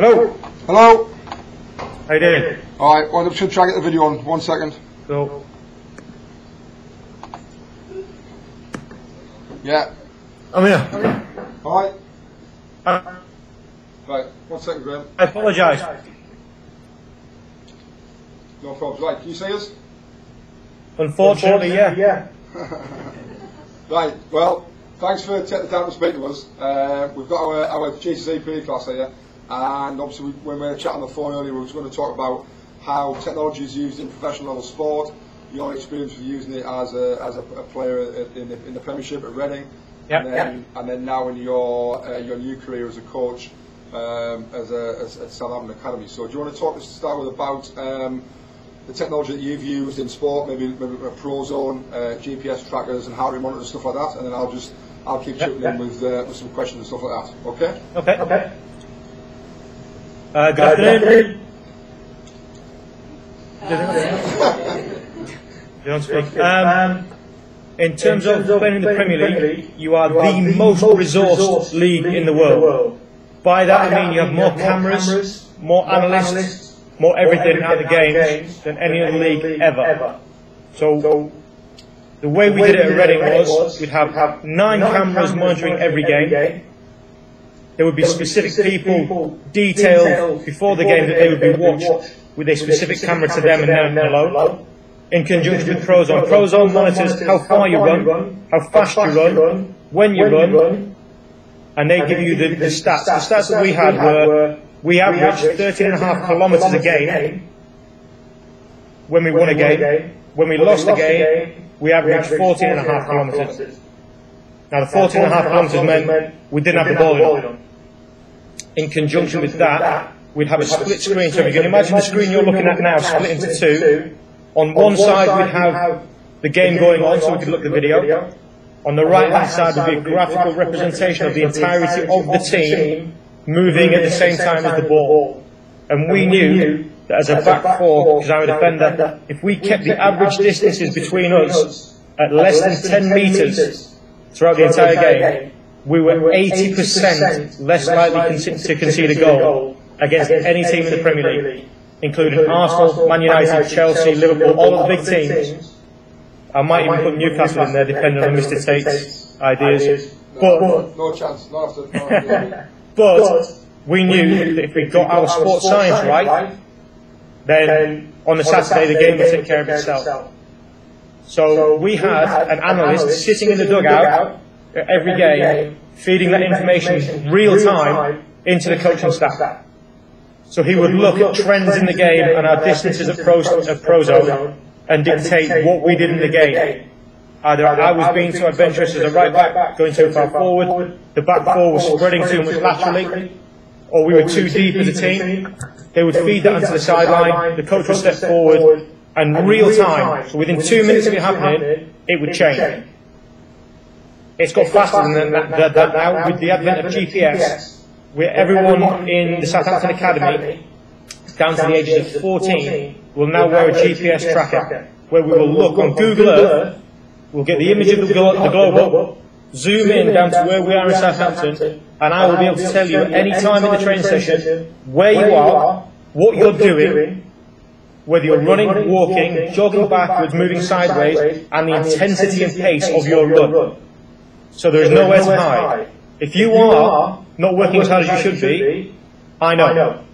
Hello. Hello? How you doing? Alright, well, I'm just try to get the video on. One second. Cool. Yeah. I'm here. Alright. Uh, Right, one second, Graeme. I apologise. No problems. Right, can you see us? Unfortunately, yeah. Yeah. Right, well, thanks for taking the time to speak to us. Uh, we've got our, our GCSE PE class here, and obviously we, when we were chatting on the phone earlier, we were going to talk about how technology is used in professional level sport, your experience of using it as a, as a, a player in the, in the Premiership at Reading, Yep, and, then, and then now in your, uh, your new career as a coach um, as a, as, at Southampton Academy. So do you want to talk to start with about um, the technology that you've used in sport, maybe, maybe a Prozone, uh, GPS trackers and heart rate monitors, stuff like that, and then I'll just I'll keep Yep, chipping yep. in with, uh, with some questions and stuff like that. Okay? Okay. Okay. Uh, good afternoon. You don't speak. Um, in terms of playing in the Premier League, you are the most resourced league in the world. By that I mean you have more cameras, more analysts, more everything at the games than any other league ever. So the way we did it at Reading was we'd have nine cameras monitoring every game. There would be specific people detailed before the game that they would be watched with a specific camera to them and them alone. In conjunction with Prozone. Prozone monitors how far you run, how fast you run, when you run, and they give you the, the stats. The stats that we had were we averaged 13 and a half kilometres a game when we won a game. When we lost a game, we averaged 14 and a half kilometres. Now the 14 and a half kilometres meant we didn't have the ball in. In conjunction with that, we'd have a split screen. So if you can imagine the screen you're looking at now split into two. On one side we'd have the game going on so we could look at the video. On the right hand side would be a graphical representation of the entirety of the team moving at the same time as the ball. And we knew that as a back four, because I'm a defender, if we kept the average distances between us at less than 10 metres throughout the entire game, we were 80% less likely con- to concede a goal against any team in the Premier League, including Arsenal, Man United, Chelsea, Liverpool, all of the big teams. I might even put Newcastle in there, depending on Mr. Tait's ideas. But No, no chance. Not after. Not after but we knew that if we got our sports science right, then on the Saturday the game would take care of itself. So we had an analyst sitting in the dugout at every game, feeding that information real time into the coaching staff. So he would look at trends in the game and our distances at pro, at Prozone and dictate what we did in the game. Either I was being too adventurous as a right back, going too far forward, the back four was spreading too much laterally, or we were too deep as a team. They would feed that onto the sideline, the coach would step forward, and real time, so within two minutes of it happening, it would change. It's got faster than that, that, now with the advent of GPS, where everyone in the Southampton Academy, down to the ages of 14, will now wear a GPS tracker, where we will look on Google Earth We'll get the image of the, glo- the globe zoom in down to where we are in Southampton, and I will be able to tell you at any time in the training session where you are, what you're doing, whether you're running, walking, jogging backwards, moving sideways, and the intensity and pace of your run. So there is nowhere to hide. If you are not working as hard as you should be, I know.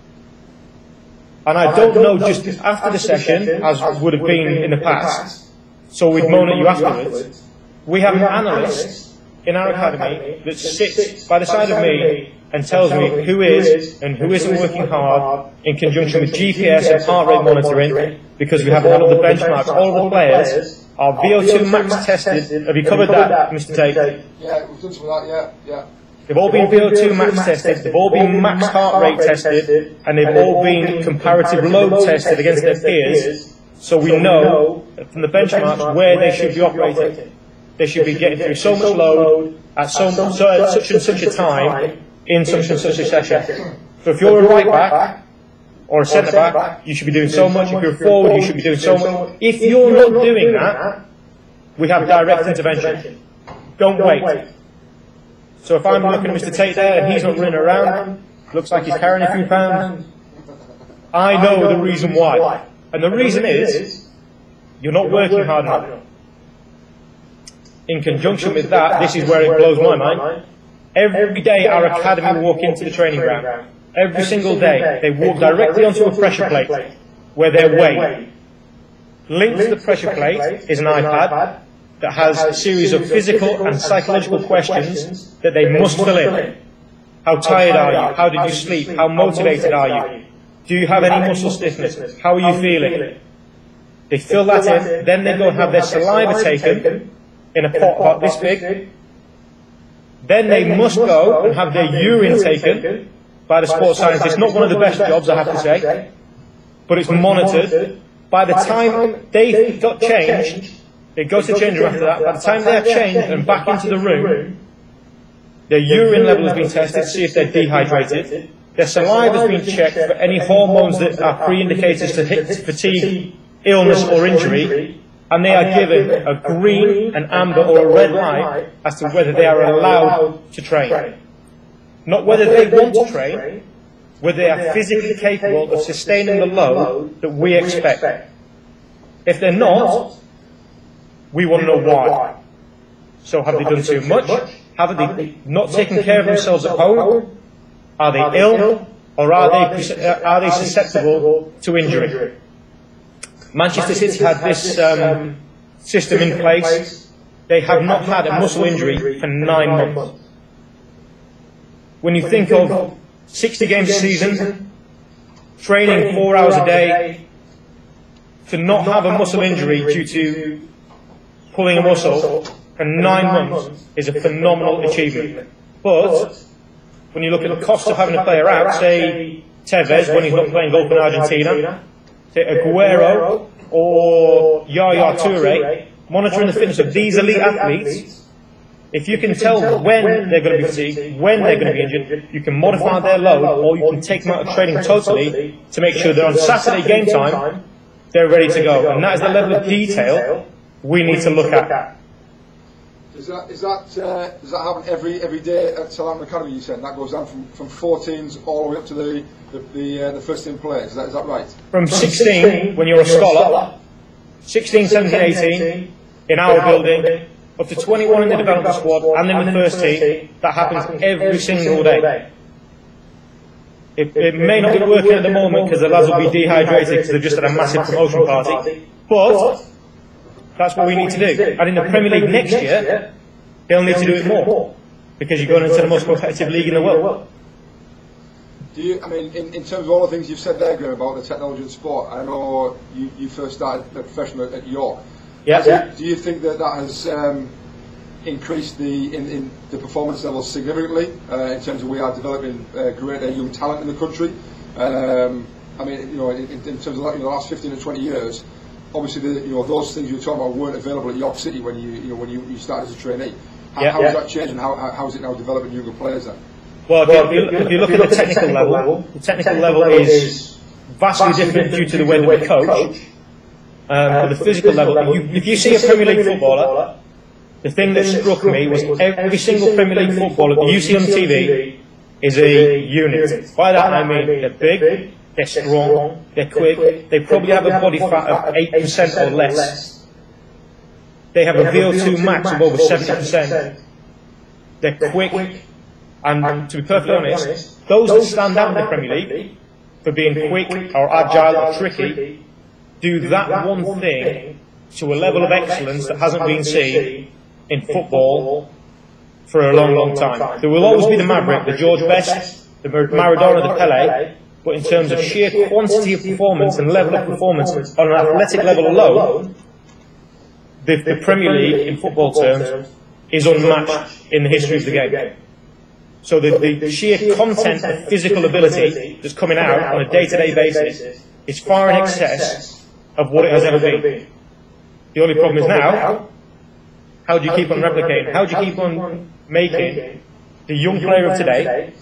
And I don't know just after the session, as would have been in the past, so we'd moan at you afterwards. We have an analyst in our academy that sits by the side of me and tells me who is and who isn't working hard in conjunction with GPS and heart rate monitoring because we have all of the benchmarks, all of the players are VO2 max tested. Have you covered that, Mr. Tait? Yeah, we've done some of that. Yeah, yeah. They've all been VO2 max tested, they've all been max heart rate tested, and they've all been comparative load tested against their peers. So we know from the benchmarks where they should be operating. They should be getting through so much load at, so, so at such and such a time in such and such a session. So if you're a right back or a centre back, you should be doing so much. If you're forward, you should be doing so much. If you're not doing that, we have direct intervention. Don't wait. So if I'm looking at Mr. Tait there and he's not running around, looks like he's carrying a few pounds. I know the reason why. And the reason is, you're not working hard enough. In conjunction with that, this is where it blows my mind. Every day our academy walk into the training ground. Every single day, they walk directly onto a pressure plate where they're weighed. Linked to the pressure plate is an iPad that has a series of physical and psychological questions that they must fill in. How tired are you? How did you sleep? How motivated are you? Do you have any muscle stiffness? How are you feeling? They fill that in, then they go and have their saliva taken in a pot about this big. Then they must go and have their urine taken by the sports scientist. Not one of the best jobs, I have to say, but it's monitored. By the time they got changed, they go to change room after that. By the time they are changed and back into the room, their urine level has been tested to see if they're dehydrated. Their saliva has been checked for any hormones that are pre-indicators to fatigue, illness or injury, and they are given a green, an amber or a red light as to whether they are allowed to train. Not whether they want to train, whether they are physically capable of sustaining the load that we expect. If they're not, we want to know why. So have they done too much? Have they not taken care of themselves at home? Are they ill? Or are they, are they susceptible to injury? Manchester City had this um, system in place. They have not had a muscle injury for nine months. When you think of 60 games a season, training four hours a day, to not have a muscle injury due to pulling a muscle for nine months is a phenomenal achievement. But when you look at the cost of having a player out, say Tevez when he's not playing golf in Argentina, say Aguero or Yaya Toure, monitoring the fitness of these elite athletes if you can tell when they're going to be fatigued, when they're going to be injured, you can modify their load or you can take them out of training totally to make sure that on Saturday game time, they're ready to go. And that is the level of detail we need to look at. Is that, is that, uh, does that happen every every day at Southampton Academy, you said? That goes down from, from 14s all the way up to the, the, the, uh, the first team players, is that, is that right? From 16, when you're a scholar, 16, 17, 18, in our building, up to 21 in the development squad and in the first team, that happens every single day. It, it may not be working at the moment because the lads will be dehydrated because they've just had a massive promotion party, but that's what we need to do. And in the Premier League next year, they'll need to do it more because you're going into the most competitive league in the world. Do you, I mean, in, in terms of all the things you've said there, Graeme, about the technology and sport, I know you, you first started the professional at York. Yeah. Do, do you think that that has um, increased the in, in the performance levels significantly uh, in terms of we are developing uh, greater young talent in the country? Um, I mean, you know, in, in terms of like, you know, the last 15 or 20 years, obviously, the, you know, those things you were talking about weren't available at York City when you, you know, when you, you started as a trainee. How, Yeah. how has that changed, and how, how, how is it now developing younger players then? Well, if you, if you- if you look at the technical level, the technical level is vastly different due to the way that we coach. Um, but the physical level, if you, if you see a Premier League footballer, the thing that struck me was every single Premier League footballer that you see on TV is a unit. By that I mean they're big, they're strong, they're quick, they probably have a body fat of 8% or less. They have a VO2 max of over 70%. They're quick, and to be perfectly honest, those that stand out in the Premier League for being quick or agile or tricky do that one thing to a level of excellence that hasn't been seen in football for a long, long time. There will always be the Maverick, the George Best, the Mar- Maradona, the Pele, but in terms of sheer quantity of performance and level of performance on an athletic level alone, the, the Premier League in football terms is unmatched in the history of the game. So the, the sheer content of physical ability that's coming out on a day-to-day basis is far in excess of what it has ever been. The only problem is now, how do you keep on replicating? How do you keep on making the young player of today,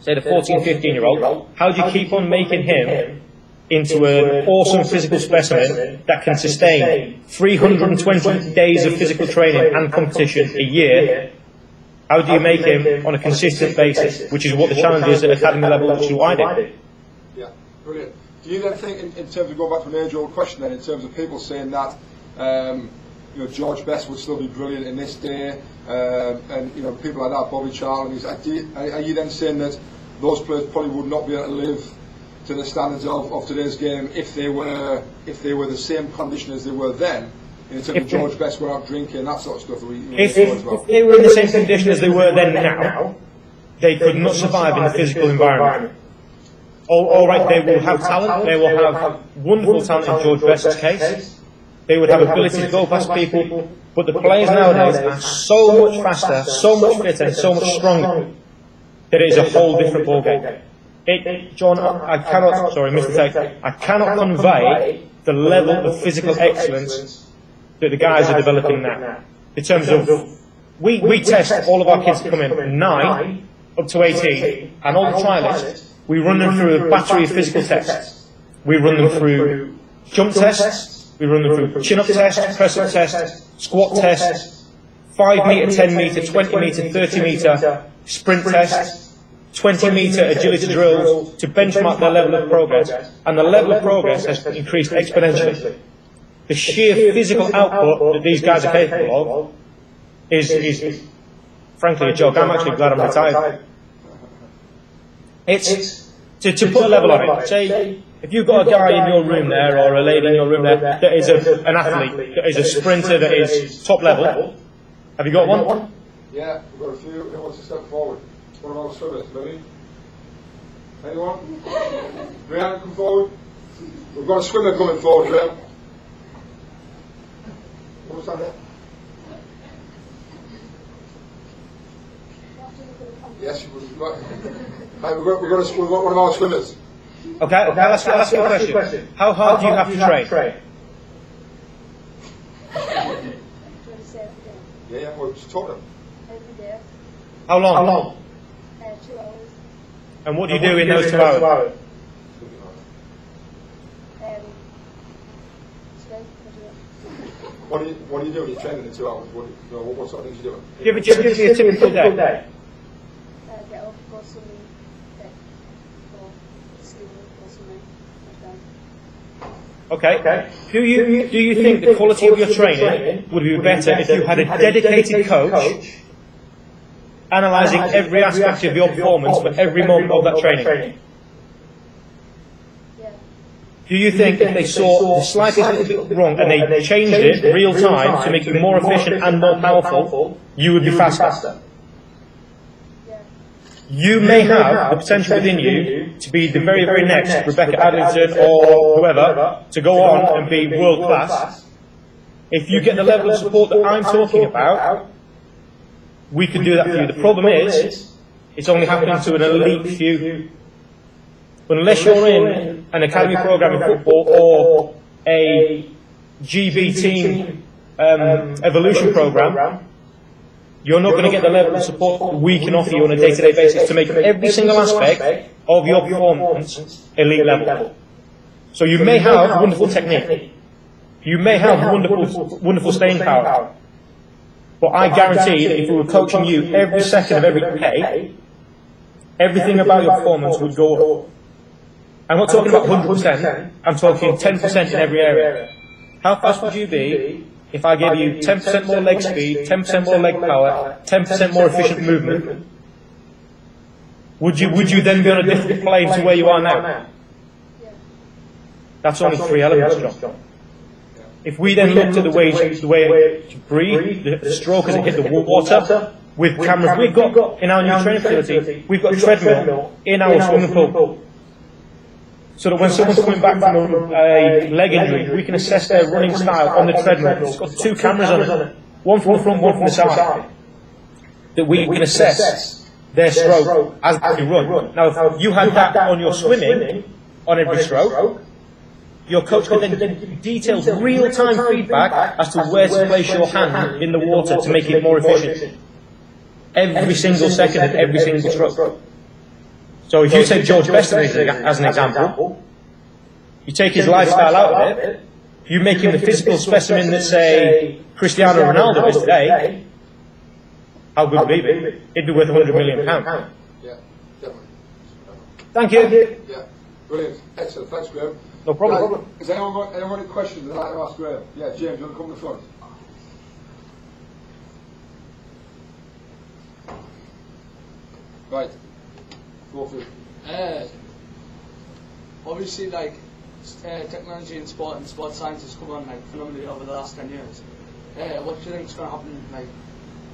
say the 14, 15 year old, how do you keep on making him into an awesome physical specimen that can sustain 320 days of physical training and competition a year How do you make him on a consistent basis, which is what the challenge is at academy level, which is what I. Yeah, brilliant. Do you then think, in, in terms of going back to an age-old question, then, in terms of people saying that, um, you know, George Best would still be brilliant in this day, um, and you know, people like that, Bobby Charlton, is, are, you, are you then saying that those players probably would not be able to live to the standards of, of today's game if they were if they were the same condition as they were then? In terms of George Best were out drinking, that sort of stuff. We, we If, as well. if they were in the same condition as they were then now, they could not survive in the physical environment. All, all right, they will have talent, they will have wonderful talent in George Best's case. They would have ability to go past people, but the players nowadays are so much faster, so much fitter, and so much stronger that it is a whole different ballgame. It, John, I cannot, sorry, Mr. Tait, I cannot convey the level of physical excellence that the guys are developing now. In terms of, we, we test all of our kids to come in nine up to 18, and all the trialists, we run them through a battery of physical tests. We run them through jump tests, we run them through chin up test, press up test, squat test, 5 metre, 10 metre, 20 metre, 30 metre sprint tests, 20 metre agility drills to benchmark their level of progress, and the level of progress has increased exponentially. The sheer physical output that these guys are capable of is, is frankly a joke. I'm actually glad I'm retired. It's to, to put a level on it. Say if you've got a guy in your room there or a lady in your room there that is a, an athlete, that is a sprinter, that is top level. Have you got one? Yeah, we've got a few. Who wants to step forward? One of our swimmers, maybe? Anyone? Brian, come forward. We've got a swimmer coming forward, Brian. What was that there? Yes, you've got, Right, we've got, we've got, a, we've got one of our swimmers. Okay, okay. I'll ask, you- I'll ask you a question. How hard do you have to train? Yeah, yeah, we're just talking. Every day, How long? How long? uh, two hours. And what do you do in those two hours? Um, swim, I do it. What do you What do you do when you're training in two hours? What, you, you know, what, what sort of things are you doing? Give it, give me a typical day. Uh, get up, go swimming, get, go swimming, go swimming, that. Okay. Do you do you think the quality of your training would be better if you had a dedicated coach analysing every aspect of your performance for every moment of that training? Yeah, Do you think if they saw the slightest little bit wrong and they changed it real time to make you more efficient and more powerful, you would be faster? You may have the potential within you to be the very, very next Rebecca Adlington or whoever to go on and be world class. If you get the level of support that I'm talking about, we can do that for you. The problem is, it's only happening to an elite few. Unless you're in an academy program in football or a GB team um, evolution program, you're not going to get the level of support we can offer you on a day-to-day basis to make every single aspect of your performance elite level. So you may have wonderful technique, you may have wonderful, wonderful staying power, but I guarantee that if we were coaching you every second of every day, everything about your performance would go up. I'm not talking about 100%, I'm talking 10% in every area. How fast would you be if I gave you 10% more leg speed, 10% more leg power, 10% more efficient movement? Would you, would you then be on a different plane to where you are now? That's only three elements, John. If we then looked at the way, the way you breathe, the, the stroke as it hit the water, with cameras, we've got, in our new training facility, we've got a treadmill in our swimming pool. So that when someone's coming back from a, a leg injury, we can assess their running style on the treadmill. It's got two cameras on it, one from the front, one from the side, that we can assess their stroke as they run. Now, if you had that on your swimming, on every stroke, your coach can then give you detailed real-time feedback as to where to place your hand in the water to make it more efficient. Every single second of every single stroke. So if you take George Best as an as an example, you take his lifestyle out of it, you make him the physical specimen that, say, Cristiano Ronaldo is today, how good would he be? He'd be worth 100 million pounds. Yeah, definitely. Thank you. Yeah, brilliant. Excellent. Thanks, Graeme. No problem. Right, Has anyone got, anyone got any questions they'd like to ask Graeme? Yeah, James, you want to come to the front? Right. Go for it. Uh, obviously, like uh, technology and sport and sports science has come on like phenomenally over the last ten years. Uh, what do you think is going to happen like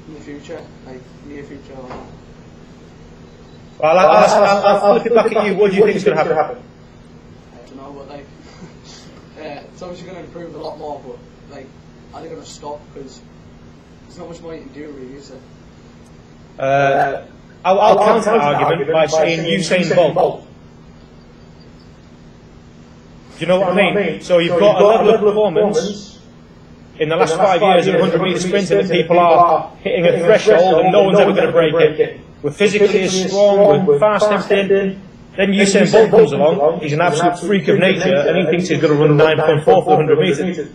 in the future, like near future? Or, Well, I'll, I'll, I'll, I'll flip it back at you. What do you think is going to happen? I don't know, but like uh, it's obviously going to improve a lot more. But like, are they going to stop? Because there's not much more you can do, really, is there? Uh, I'll, I'll counter that argument by saying Usain Bolt. Do you know what I mean? So you've got a level of performance in the last five years of 100 metre sprinting that people are hitting a threshold and no one's ever going to break it. We're physically as strong, we're fast everything. Then Usain Bolt comes along, he's an absolute freak of nature and he thinks he's going to run 9.4 for 100 metres.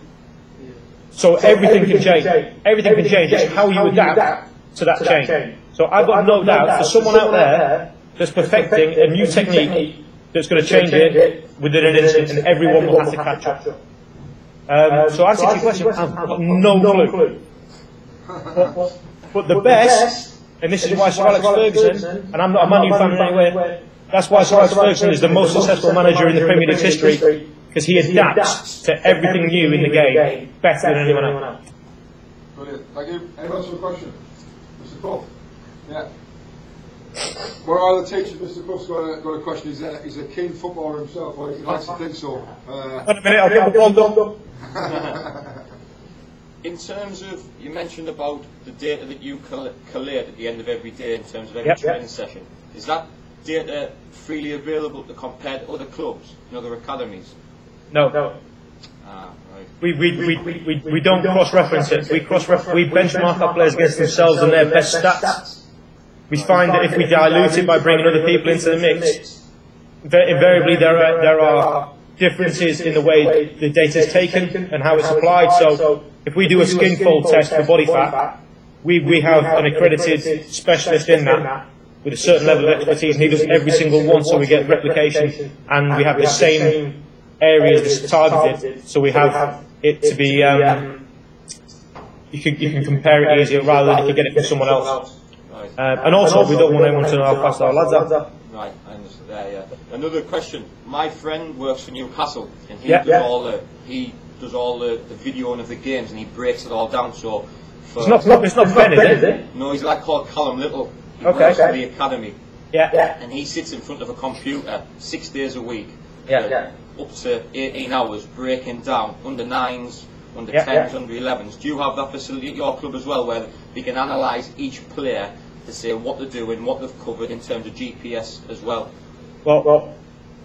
So everything can change. Everything can change. It's how you adapt to that change. So I've got no doubt for someone out there that's perfecting a new technique that's going to change it within an instant and everyone will have to catch up. Um, so answer to your question, I've got no clue. But, but the best, and this is why Sir Alex Ferguson, and I'm not a Man U fan anyway, that's why Sir Alex Ferguson is the most successful manager in the Premier League's history, because he adapts to everything new in the game better than anyone else. Brilliant. Thank you. Anyone else with a question? Mr. Clough? Yeah. One of our other teachers, Mr. Clough's got a, got a question. He's a, he's a keen footballer himself, or he likes to think so. Uh, Wait a minute, I'll get the ball done. In terms of, you mentioned about the data that you collate at the end of every day in terms of every Yep. training session. Is that data freely available to compare to other clubs and other academies? No, no. Ah, right. We, we, we, we, we don't cross-reference it. We cross we benchmark our players against themselves and their best stats. We find that if we dilute it by bringing other people into the mix, invariably there are, there are differences in the way the data is taken and how it's applied. So if we do a skin fold test for body fat, we, we have an accredited specialist in that with a certain level of expertise and he does every single one so we get replication and we have the same areas that's targeted so we have it to be um, you can, you can compare it easier rather than if you get it from someone else. Right. Um, and also we don't want anyone to know how fast our lads are. Right, I understand. There, yeah. Another question. My friend works for Newcastle, and he Yeah. does Yeah. all the he does all the, the videoing of the games, and he breaks it all down. So, for, It's not, not, it's not Ben, is it? no, he's like called Callum Little. He Okay. works for the academy, Yeah. and he sits in front of a computer six days a week. Yeah. uh, Yeah. Up to 18 hours breaking down under nines, under Yeah, 10s, yeah. under 11s. Do you have that facility at your club as well, where they can analyse each player to say what they're doing, what they've covered in terms of GPS as well? Well,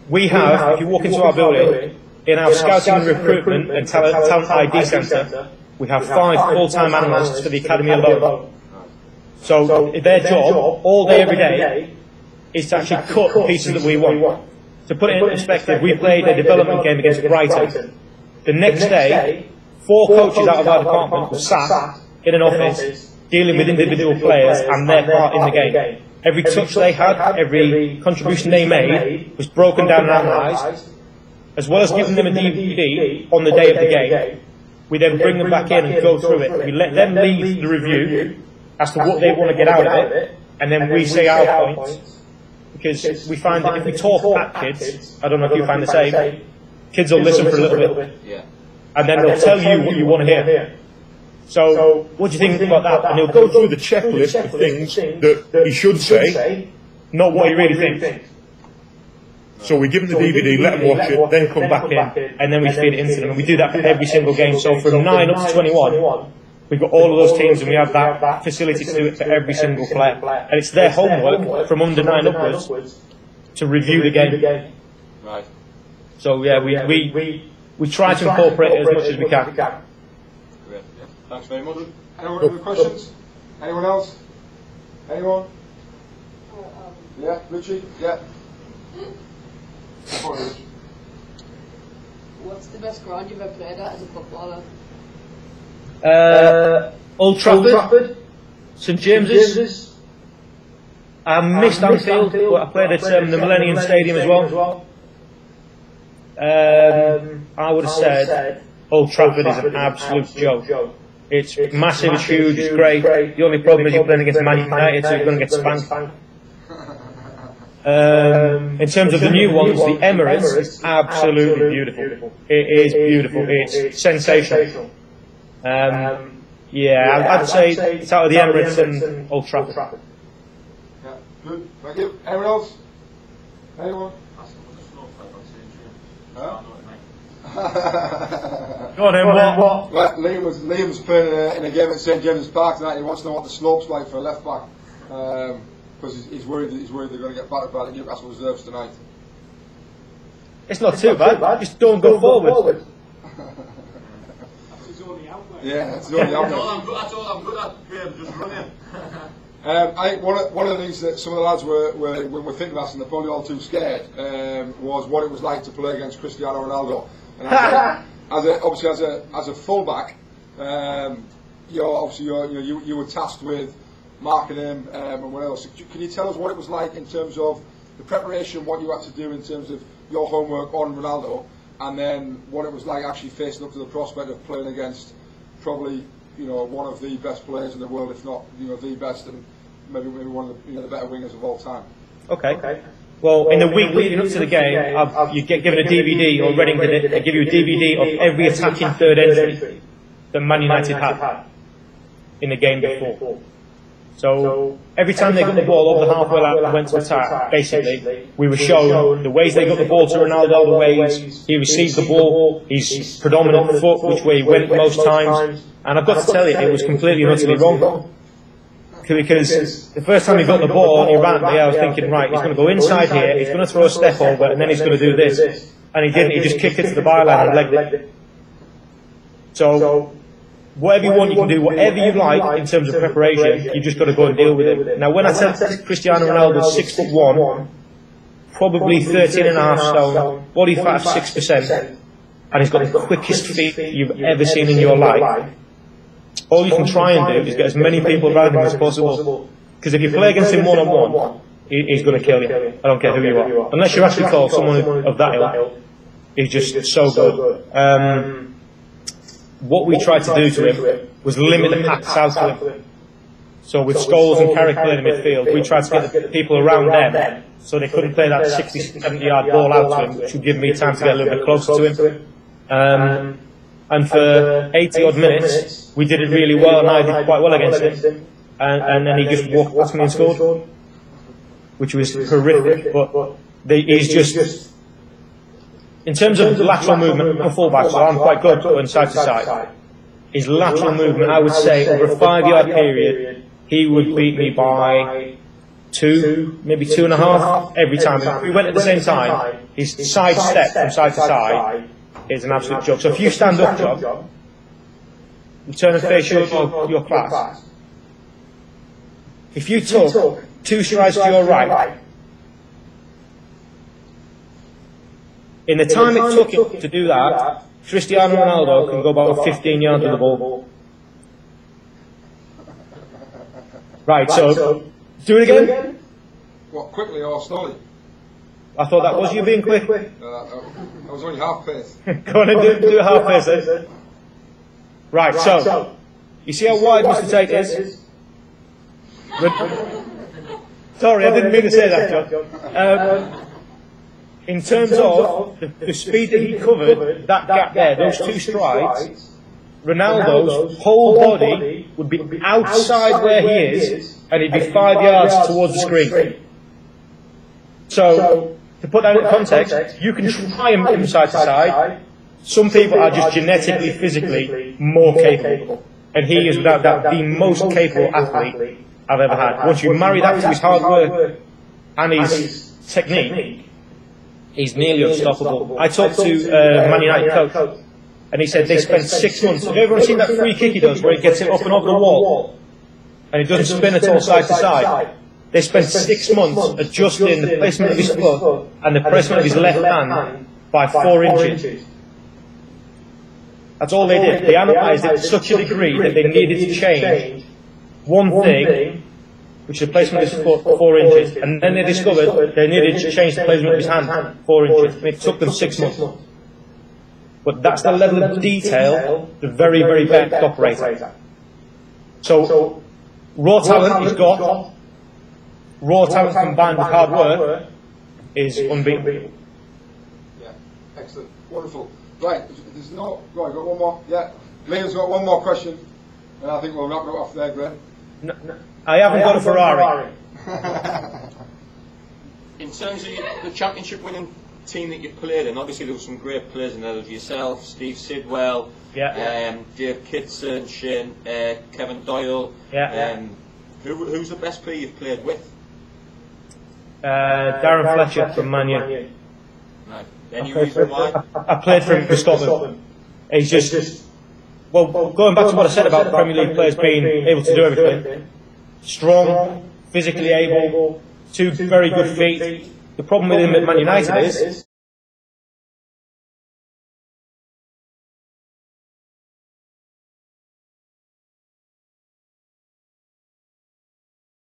we have, if you walk into our building, in our scouting and recruitment and talent, talent ID centre, we have five full-time analysts for the academy alone. So their job, all day, every day, is to actually cut the pieces that we want. To put it in perspective, we played a development game against Brighton. The next day, four coaches out of our department were sat in an office dealing with individual players and their part in the game. Every touch they had, every contribution they made was broken down and analysed, as well as giving them a DVD on the day of the game. We then bring them back in and go through it. We let them lead the review as to what they want to get out of it, and then we say our points. Because we find that if we talk at kids, I don't know if you find the same, kids will listen for a little bit, and then they'll tell you what you want to hear. So, what do you think about that? And he'll go through the checklist of things that he should say, not what he really thinks. So we give him the DVD, let him watch it, then come back in, and then we feed it into them. And we do that for every single game. So from 9 up to 21, we've got all of those teams and we have that facility to do it for every single player. And it's their homework from under 9 upwards to review the game. Right. So yeah, we, we, we try to incorporate it as much as we can. Great. Yeah. Thanks very much. anyone with questions? Anyone else? Anyone? Yeah, Richie? Yeah. Go on, Rich. What's the best ground you've ever played at as a footballer? Uh, Old Trafford. St James's. I missed Anfield, but I played at um, the Millennium Stadium as well. Um, I would have said Old Trafford is an absolute joke. It's massive, it's huge, it's great. The only problem is you're playing against Man United, so you're going to get spanked. Um, in terms of the new ones, the Emirates is absolutely beautiful. It is beautiful. It's sensational. Um, yeah, I'd, I'd say it's out of the Emirates and Old Trafford. Yeah, good. Thank you. Anyone else? Anyone? Huh? Go on then, what? Well, Liam was Liam was playing in a, in a game at St James's Park tonight. He wants to know what the slope's like for a left back because he's, he's worried that he's worried they're going to get battered by the Newcastle reserves tonight. It's not too bad. Just don't go forward. Yeah, that's the only outlet. That's all I'm good at, Graeme, just running. Um, I think one of, one of the things that some of the lads were, were when we're thinking about, and they're probably all too scared, um, was what it was like to play against Cristiano Ronaldo. And as a, as a, obviously as a as a fullback, um, you're obviously you're, you, know, you you were tasked with marking him um, and what else. Can you tell us what it was like in terms of the preparation, what you had to do in terms of your homework on Ronaldo, and then what it was like actually facing up to the prospect of playing against probably you know one of the best players in the world, if not you know the best, and maybe maybe one of the, you know, the better wingers of all time. Okay. Well, in the week leading up to the game, I've, you get given a DVD, or Reading did it, they give you a DVD of every attacking third entry that Man United had in the game before. So every time they got the ball over the halfway line and went to attack, basically, we were shown the ways they got the ball to Ronaldo, the ways he received the ball, his predominant foot, which way he went most times. And I've got to tell you, it was completely and utterly wrong. Because the first time he got the ball and he ran at me, I was thinking, right, he's going to go inside here, he's going to throw a step over, and then he's going to do this. And he didn't, he just kicked it to the byline and legged it. So, whatever you want, you can do whatever you like in terms of preparation, you just got to go and deal with it. Now, when I said Cristiano Ronaldo's six foot one, probably 13 and a half stone, body fat of 6%, and he's got the quickest feet you've ever seen in your life, all you can try and do is get as many people around him as possible. Because if you play against him one on one, he's going to kill you. I don't care who you are. Unless you're actually called someone of that ilk, he's just so good. Um, what we tried to do to him was limit the pass out to him. So with Scholes and Carrick playing in midfield, we tried to get the people around them so they couldn't play that 60, 70 yard ball out to him, which would give me time to get a little bit closer to him. Um, and for 80 odd minutes, we did it really well, and I did quite well against him. And, and then he just walked past me and scored, which was horrific. But they, he's just, in terms of lateral movement, I'm a fullback, so I'm quite good going side to side. His lateral movement, I would say, over a five yard period, he would beat me by two, maybe two and a half every time. If we went at the same time, his side step from side to side is an absolute joke. So if you stand up, John, you turn and face your, your class. If you took two strides to your right, in the time it took him to do that, Cristiano Ronaldo can go about 15 yards with the ball. Right, so do it again. What quickly or slowly? I thought that was you being quick. Uh, I was only half pace. Go on and do, do a half pace then. Right, so, you see how wide Mr. Tait is? Sorry, I didn't mean to say that, John. Um, in terms of the, the speed that he covered, that gap there, those two strides, Ronaldo's whole body would be outside where he is, and he'd be five yards towards the screen. So, to put that in context, you can try him move side to side. Some people are just genetically, physically more capable. And he is without doubt the most capable athlete I've ever had. Once you marry that to his hard work and his technique, he's nearly unstoppable. I talked to uh, Man United coach, and he said they spent six months. Have you ever seen that free kick he does, where he gets it up and over the wall, and he doesn't spin at all side to side? They spent six months adjusting the placement of his foot and the placement of his left hand by four inches. That's all they did. They analysed it to such a degree that they needed to change one thing, which is the placement of his foot four inches, and then they discovered they needed to change the placement of his hand four inches. And it took them six months. But that's the level of detail the very, very best operator. So, raw talent he's got, raw talent combined with hard work is unbeatable. Yeah, excellent, wonderful. Right, there's no. Right, got one more. Yeah, Liam's got one more question, and I think we'll wrap it off there, Glenn. No, no, I haven't got a Ferrari. In terms of the championship winning team that you played in, obviously there were some great players in there. There was yourself, Steve Sidwell, Yeah. um, Dave Kitson, Shane, uh, Kevin Doyle. Yeah. Um, who, who's the best player you've played with? Uh, Darren Fletcher from Man U. No. Any reason why? I played for him for Scotland. He's just, well, going back to what I said about Premier League players being able to do everything, strong, physically able, two very good feet. The problem with him at Man United is